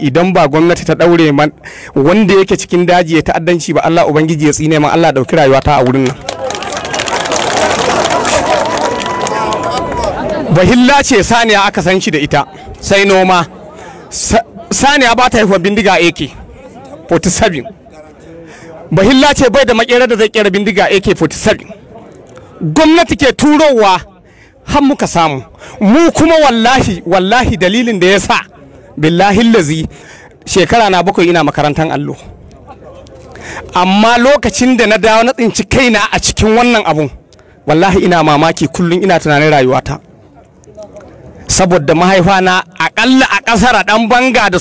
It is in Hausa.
idan ba gwamnati ta daure man wanda yake cikin daji ya ta'addanci ba Allah ubangiji ya tsine man Allah ɗauki rayuwa ta a wurin nan. Bahilla ce saniya aka san shi da ita sai noma. Saniya ba ta haihuwa bindiga AK 47 bahilla ce bai da makera da zai kera bindiga AK 47 gwamnati ke turowa har muka samu. Mu kuma wallahi wallahi dalilin da ya sa billahi lazi shekara na bakwai ina makarantar allo. Amma lokacin da na dawo na tsinci kaina a cikin wannan abun wallahi ina mamaki kullum ina tunanin rayuwata. Saboda mahaifa na akalla a ƙasar dan banga da